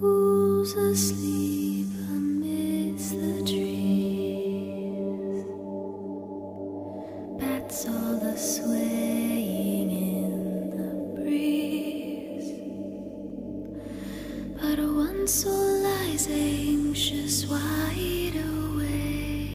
Who's asleep amidst the trees? Bats all the swaying in the breeze. But one soul lies anxious, wide awake.